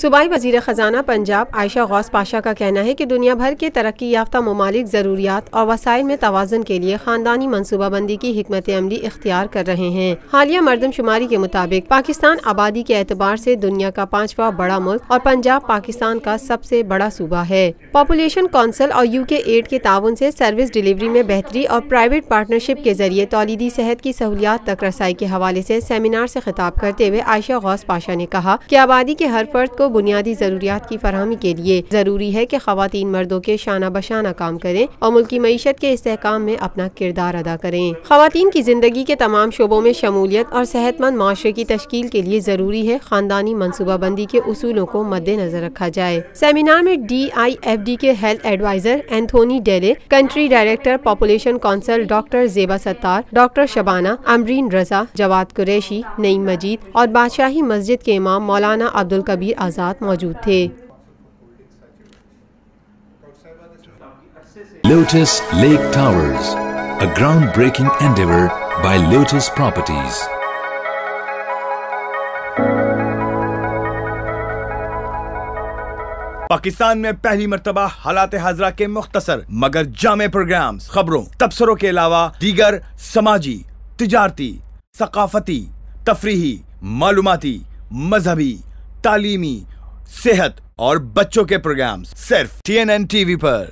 صوبائی وزیر خزانہ پنجاب عائشہ غوث پاشا کا کہنا ہے کہ دنیا بھر کے ترقی یافتہ ممالک ضروریات اور وسائل میں توازن کے لیے خاندانی منصوبہ بندی کی حکمت عملی اختیار کر رہے ہیں۔ حالیہ مردم شماری کے مطابق پاکستان آبادی کے اعتبار سے دنیا کا پانچواں بڑا ملک اور پنجاب پاکستان کا سب سے بڑا صوبہ ہے۔ پاپولیشن کونسل اور یو کے ایڈ کے تعاون سے سروس ڈیلیوری میں بہتری اور پرائیویٹ پارٹنرشپ کے ذریعے تولیدی صحت کی سہولیات تک رسائی کے حوالے سے سیمینار سے خطاب کرتے ہوئے عائشہ غوث پاشا نے کہا کہ آبادی کے ہر فرد کو بنیادی ضروریات کی فراہمی کے لیے ضروری ہے کہ خواتین مردوں کے شانہ بشانہ کام کریں اور ملکی معیشت کے استحکام میں اپنا کردار ادا کریں۔ خواتین کی زندگی کے تمام شعبوں میں شمولیت اور صحت مند معاشرے کی تشکیل کے لیے ضروری ہے خاندانی منصوبہ بندی کے اصولوں کو مد نظر رکھا جائے۔ سیمینار میں ڈی آئی ایف ڈی کے health adviser Anthony Daley, country director population council doctor Zeba Sattar, doctor Shabana, Amreen Raza, Jawad Qureshi, Naeem Majeed اور بادشاہی مسجد کے امام مولانا عبد الکبیر آزاد موجود تھے Lotus Lake Towers, a groundbreaking endeavor by Lotus Properties. Pakistan میں پہلی مرتبہ حالات حاضرہ کے مختصر مگر جامع پروگرامز خبروں تبصروں کے علاوہ دیگر سماجی تجارتی ثقافتی تفریحی معلوماتی مذہبی تعلیمی صحت اور بچوں کے پروگرامز صرف T N N T V پر۔